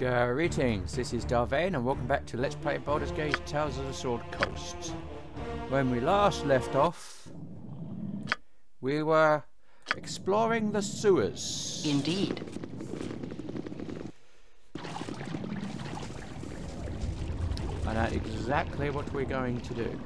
Uh, greetings, this is Da' Vane and welcome back to Let's Play Baldur's Gate Tales of the Sword Coast. When we last left off, we were exploring the sewers. Indeed. And that's exactly what we're going to do.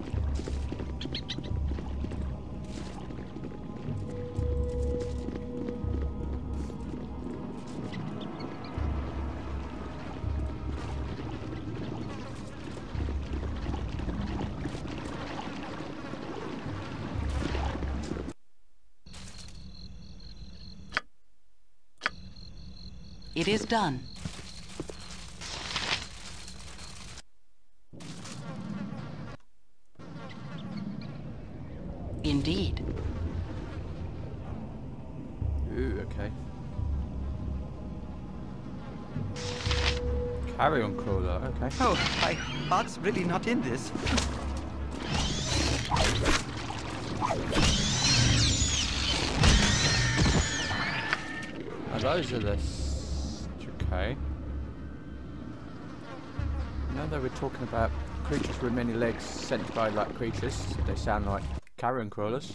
Done. Indeed. Ooh, okay. Carrion crawler, okay. Oh, my heart's really not in this. Oh, those are the... Okay. Now that we're talking about creatures with many legs sent by like creatures, they sound like carrion crawlers.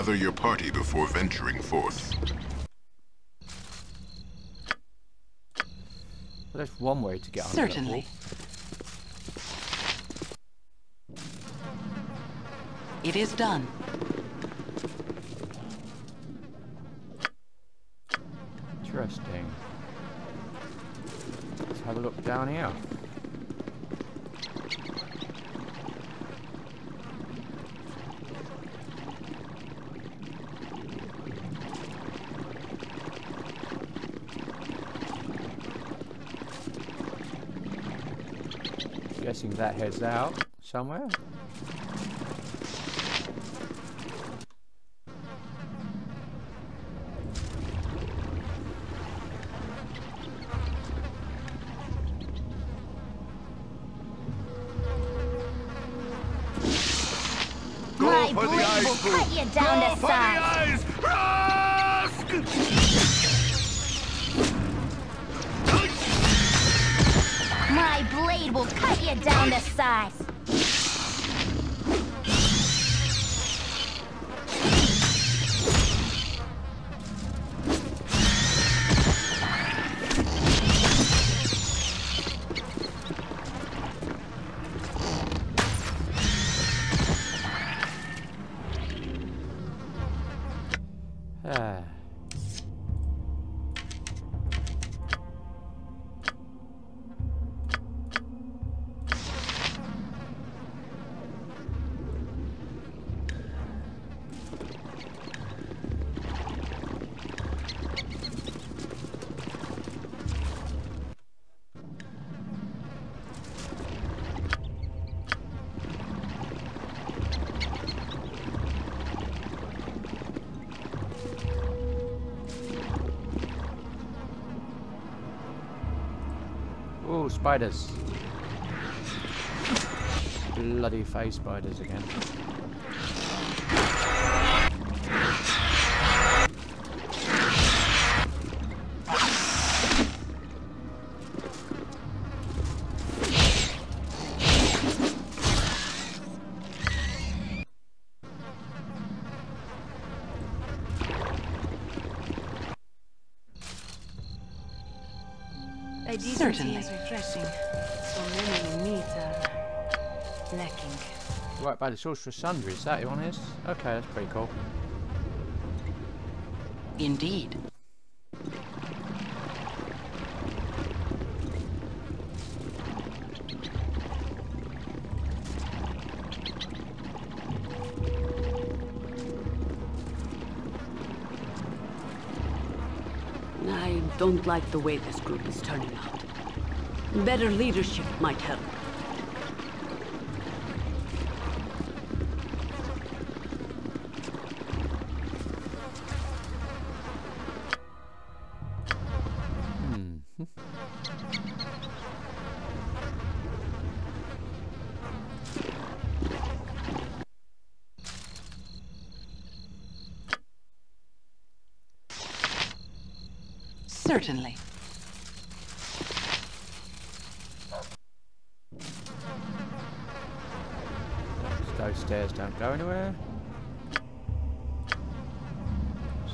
Gather your party before venturing forth. Well, that's one way to get on Certainly. It is done. Interesting. Let's have a look down here. That heads out somewhere. Spiders. Bloody phase spiders again. Certainly. is refreshing. So many needs are lacking. Right by the Sorcerer's Sundry, is that one is? Okay, that's pretty cool. Indeed. Don't like the way this group is turning out. Better leadership might help. Certainly. Those stairs don't go anywhere.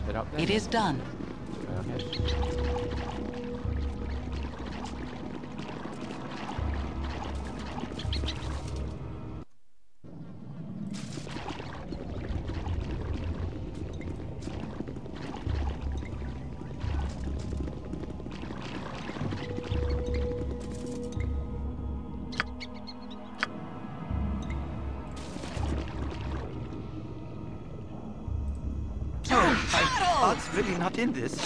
Head up there. It is done. Heart's in this.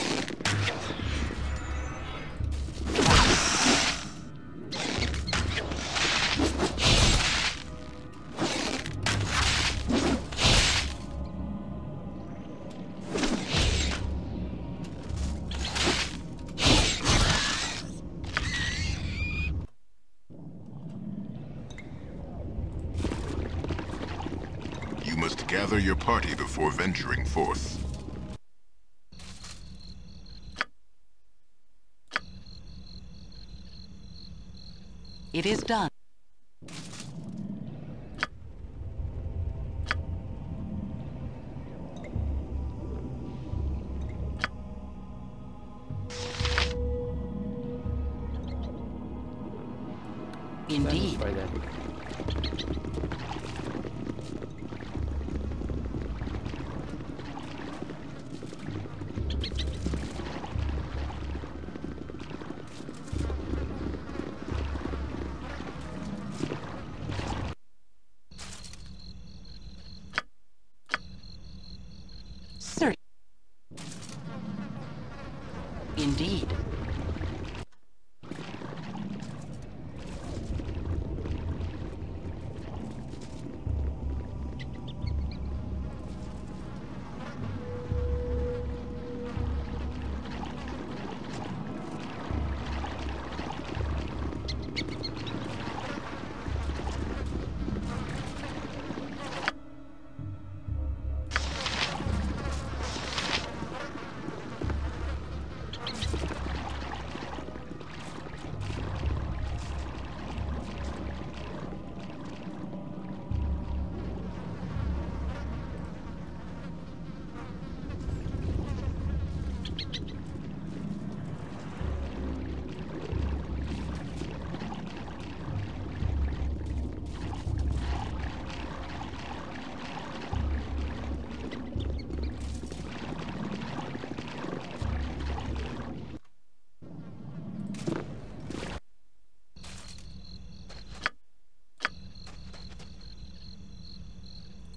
You must gather your party before venturing forth. It is done.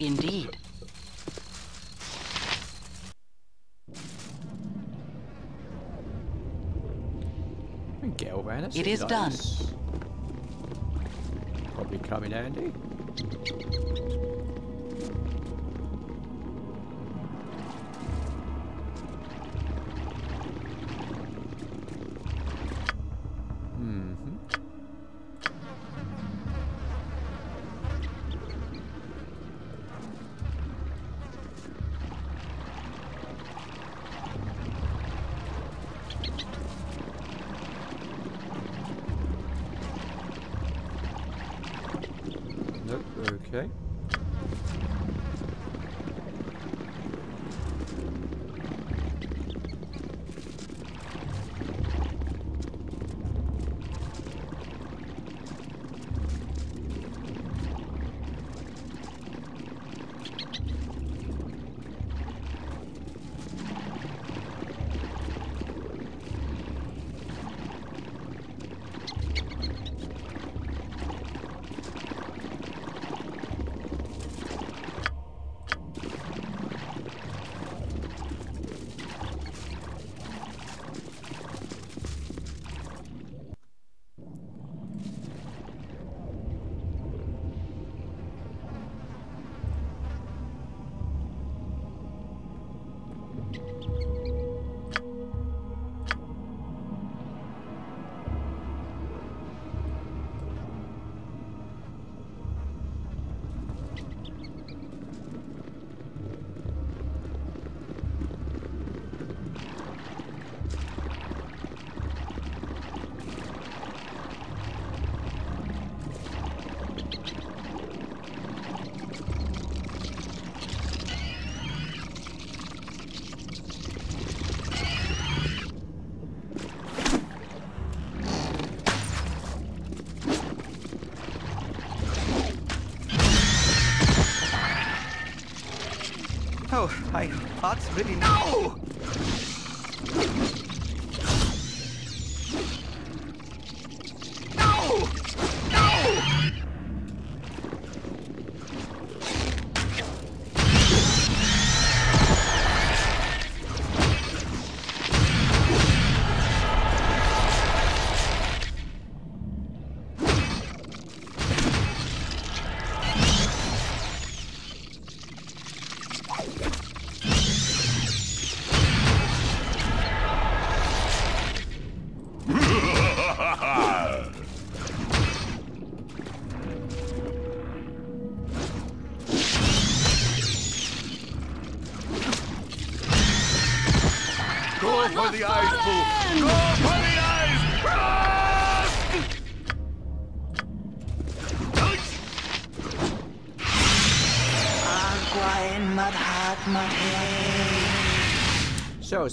Indeed. We can get over there. It is done. Probably coming in handy. Really no.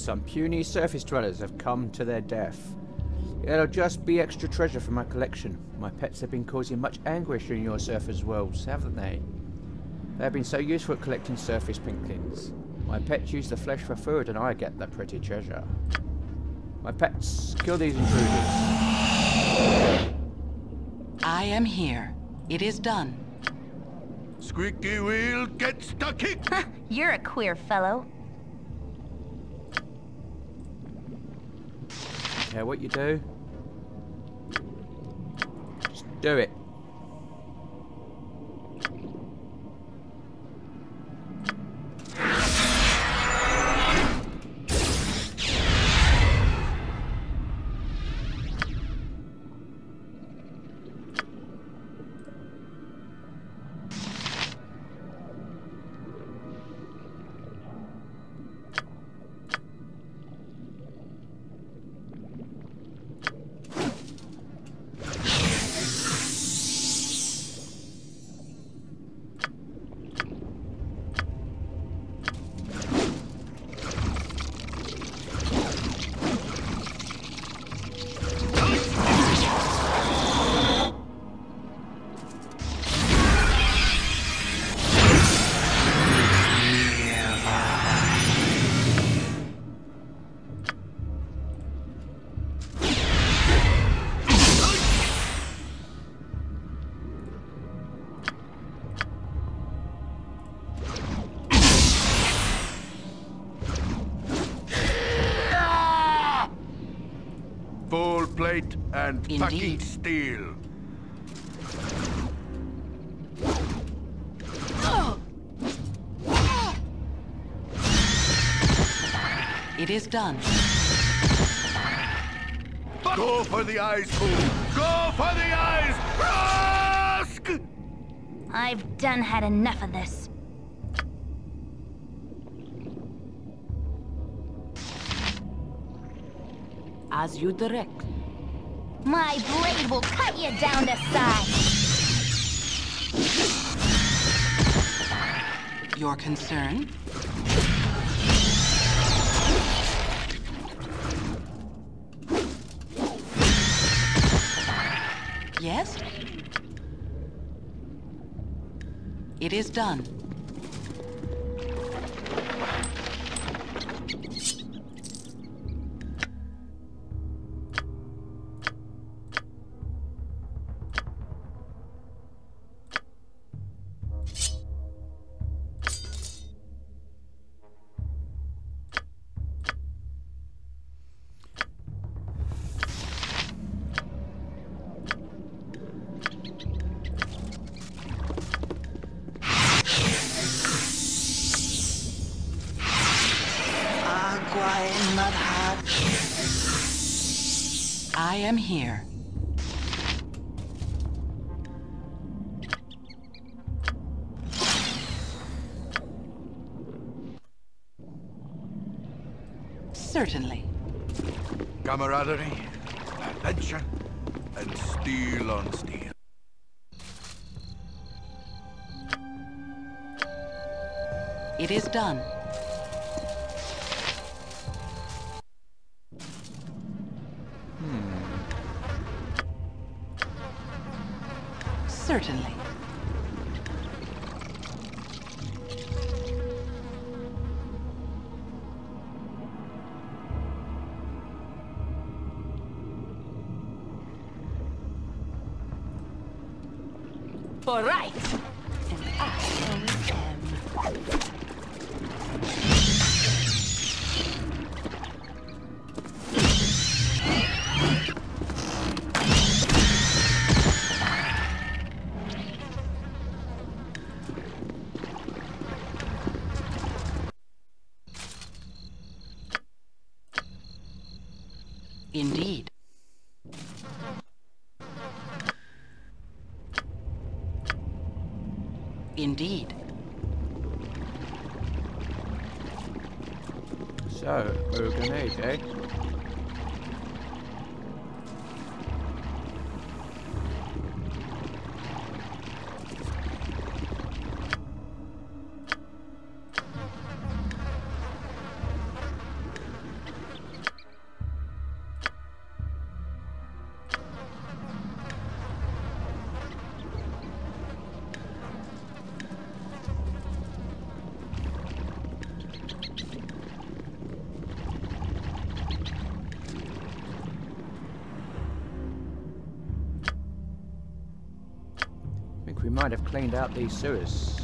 Some puny surface dwellers have come to their death. It'll just be extra treasure for my collection. My pets have been causing much anguish in your surface worlds, haven't they? They have been so useful at collecting surface pinklings. My pets use the flesh for food and I get the pretty treasure. My pets, kill these intruders. I am here. It is done. Squeaky wheel gets the kick! You're a queer fellow. Care what you do? Just do it. And packing Indeed. steel. It is done. Go for the eyes, Boo! Go for the eyes! Rusk! I've done had enough of this. As you direct. My blade will cut you down to size. Your concern? Yes? It is done. Adventure, and steel on steel. It is done. Hmm. Certainly. Indeed. So, we're eh? Might have cleaned out these sewers.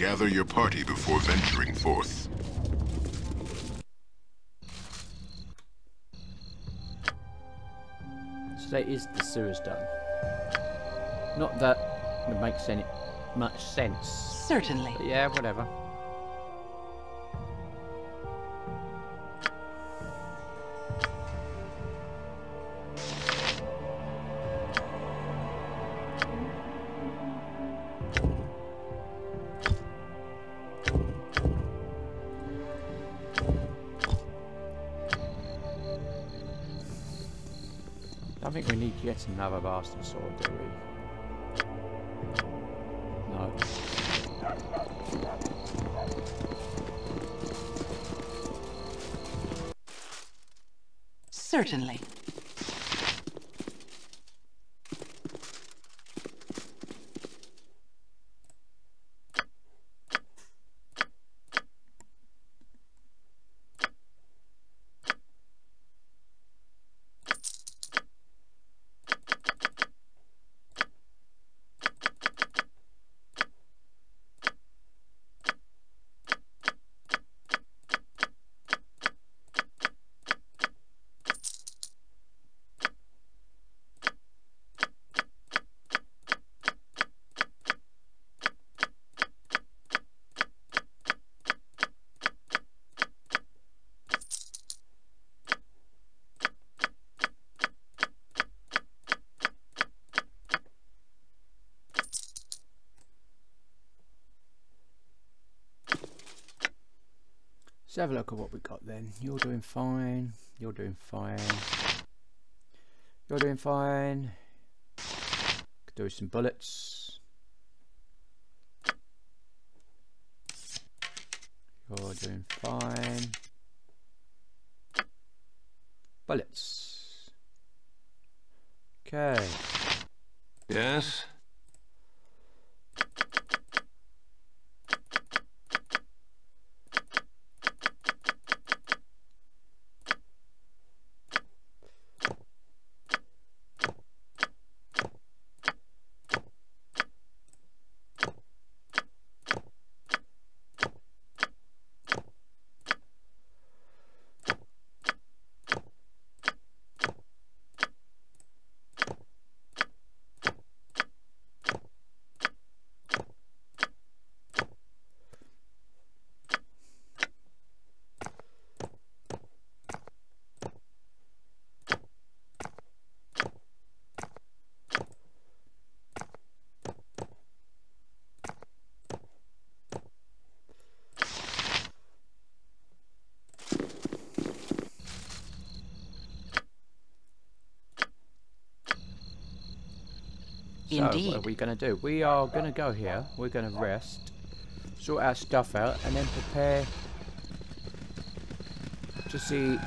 Gather your party before venturing forth. So that is the sewers done. Not that it makes any much sense. Certainly. But yeah, whatever. Sword, do we? No. Certainly. Let's have a look at what we got then. You're doing fine. You're doing fine. You're doing fine. Could do some bullets. You're doing fine. Bullets. Okay. Yes? So, uh, what are we going to do? We are going to go here. We're going to rest, sort our stuff out, and then prepare to see.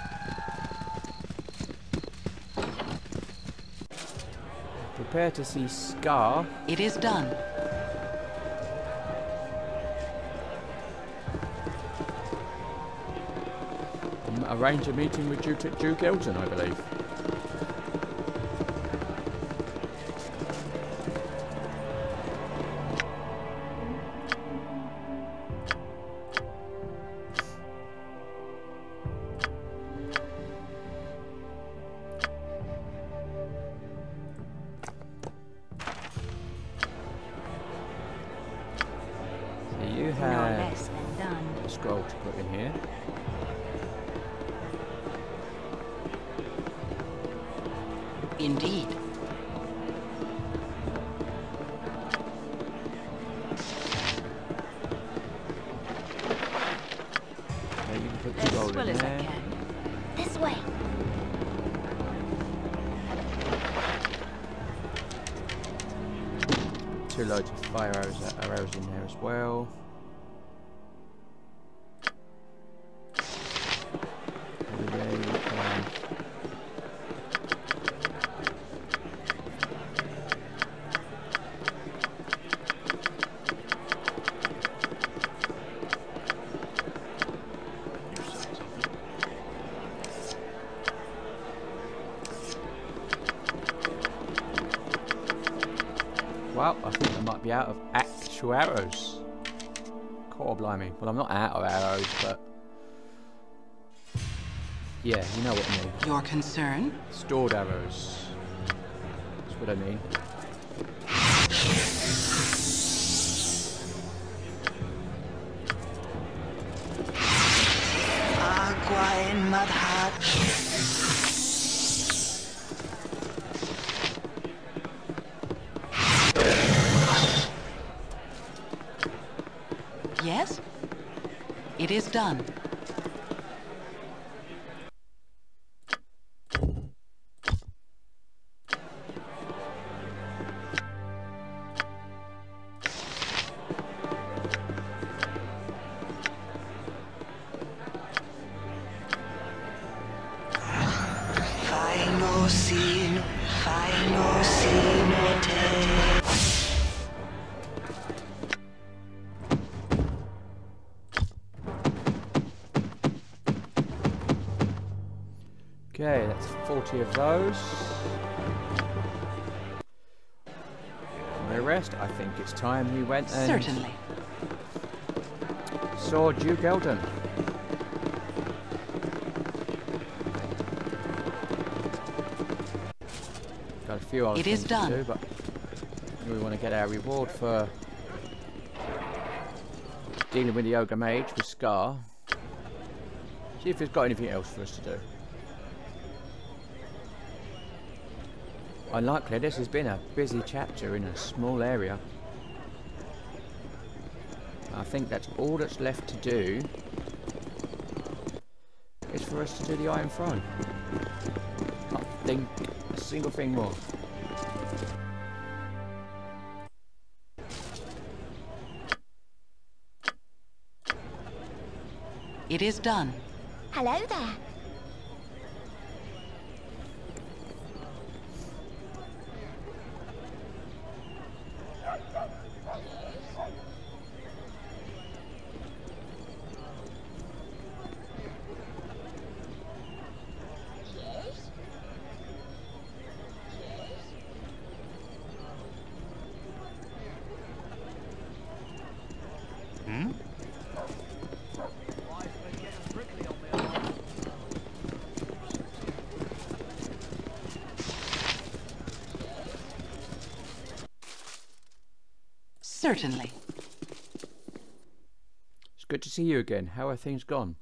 Prepare to see Scar It is done. Mm, arrange a meeting with Duke, Duke Eltan, I believe. So you have done. a scroll to put in here. Indeed. Out of actual arrows. Core blimey. Well, I'm not out of arrows, but... Yeah, you know what I mean. Your concern? Stored arrows. That's what I mean. Done. Okay, that's 40 of those. The rest, I think it's time we went and Certainly. saw Duke Eltan. Got a few other It is things done. to do, but we want to get our reward for dealing with the Ogre Mage with Scar. See if he's got anything else for us to do. Unlikely, this has been a busy chapter in a small area. I think that's all that's left to do is for us to do the Iron Throne. Can't think a single thing more. It is done. Hello there. Certainly. It's good to see you again. How are things gone?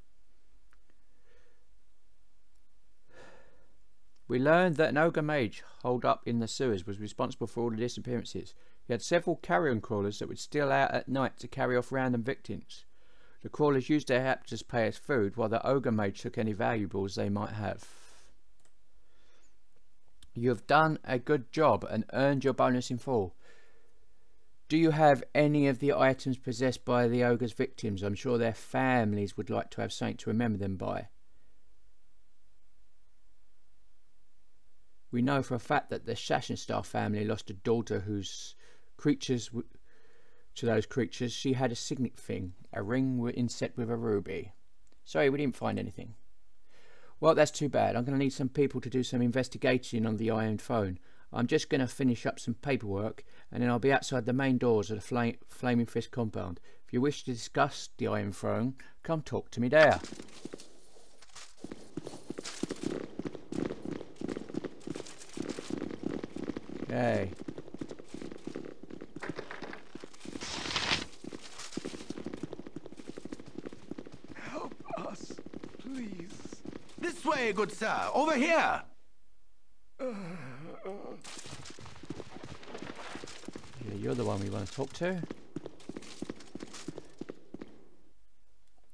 We learned that an ogre mage holed up in the sewers was responsible for all the disappearances. He had several carrion crawlers that would steal out at night to carry off random victims. The crawlers used their captors to pay as food, while the ogre mage took any valuables they might have. You have done a good job and earned your bonus in full. Do you have any of the items possessed by the ogre's victims? I'm sure their families would like to have something to remember them by. We know for a fact that the Sashenstar family lost a daughter whose creatures, to those creatures, she had a signet thing, a ring inset with a ruby. Sorry, we didn't find anything. Well, that's too bad. I'm going to need some people to do some investigating on the Iron Throne. I'm just going to finish up some paperwork and then I'll be outside the main doors of the Flam Flaming Fist compound. If you wish to discuss the Iron Throne, come talk to me there. Okay. Help us, please. This way, good sir. Over here. Yeah, you're the one we want to talk to.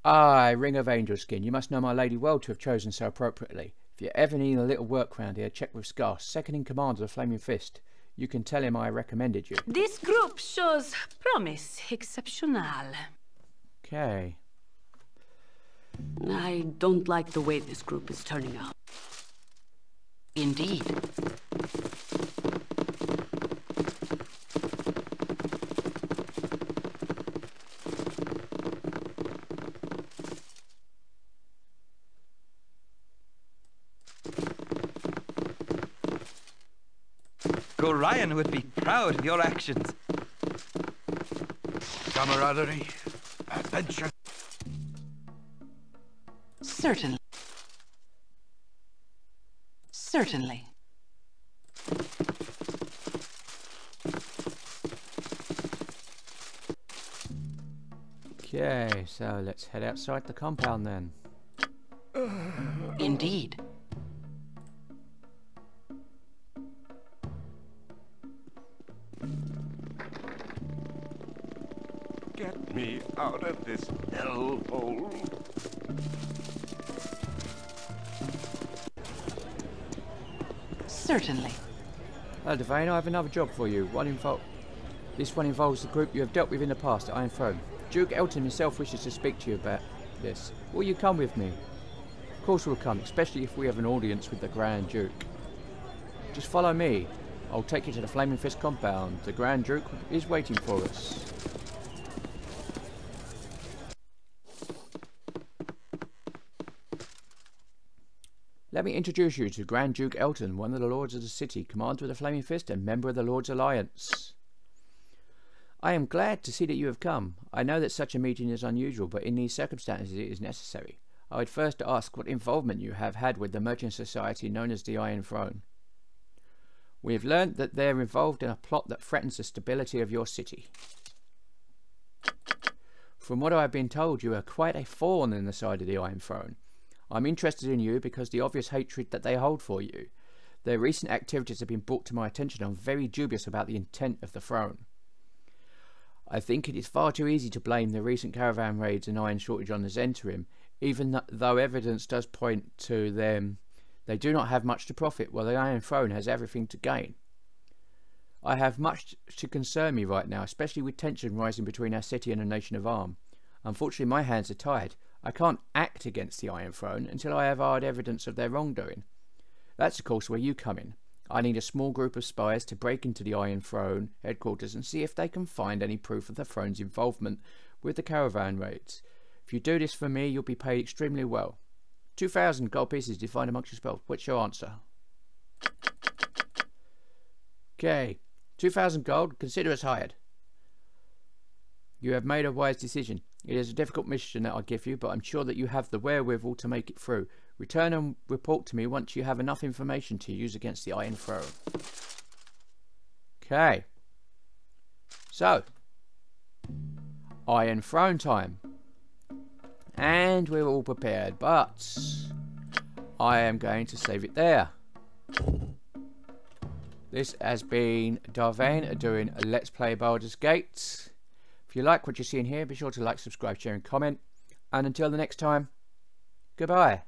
Aye, Ring of Angel Skin. You must know my lady well to have chosen so appropriately. If you ever need a little work round here, check with Scar, second in command of the Flaming Fist. You can tell him I recommended you. This group shows promise exceptional. Okay. I don't like the way this group is turning out. Indeed. Gorion would be proud of your actions. Camaraderie, adventure. Certainly. Certainly. Okay, so let's head outside the compound then. Indeed. Of this hellhole. Certainly. Hello, Da' Vane. I have another job for you. One info. This one involves the group you have dealt with in the past at Iron Throne. Duke Eltan himself wishes to speak to you about this. Will you come with me? Of course we'll come, especially if we have an audience with the Grand Duke. Just follow me. I'll take you to the Flaming Fist compound. The Grand Duke is waiting for us. Let me introduce you to Grand Duke Eltan, one of the Lords of the City, Commander of the Flaming Fist and member of the Lords Alliance. I am glad to see that you have come. I know that such a meeting is unusual, but in these circumstances it is necessary. I would first ask what involvement you have had with the merchant society known as the Iron Throne. We have learned that they are involved in a plot that threatens the stability of your city. From what I have been told, you are quite a thorn in the side of the Iron Throne. I'm interested in you because the obvious hatred that they hold for you. Their recent activities have been brought to my attention. I'm very dubious about the intent of the throne. I think it is far too easy to blame the recent caravan raids and iron shortage on the Zhentarim, even though evidence does point to them. They do not have much to profit, while the Iron Throne has everything to gain. I have much to concern me right now, especially with tension rising between our city and a nation of Amn. Unfortunately, my hands are tied. I can't act against the Iron Throne until I have hard evidence of their wrongdoing. That's of course where you come in. I need a small group of spies to break into the Iron Throne headquarters and see if they can find any proof of the Throne's involvement with the caravan raids. If you do this for me, you'll be paid extremely well. 2,000 gold pieces defined amongst yourself. What's your answer? Okay, 2,000 gold. Consider us hired. You have made a wise decision. It is a difficult mission that I give you, but I'm sure that you have the wherewithal to make it through. Return and report to me once you have enough information to use against the Iron Throne. Okay. So, Iron Throne time. And we're all prepared, but I am going to save it there. This has been Da' Vane doing a Let's Play Baldur's Gate. You like what you're seeing here, be sure to like, subscribe, share and comment. And until the next time, goodbye.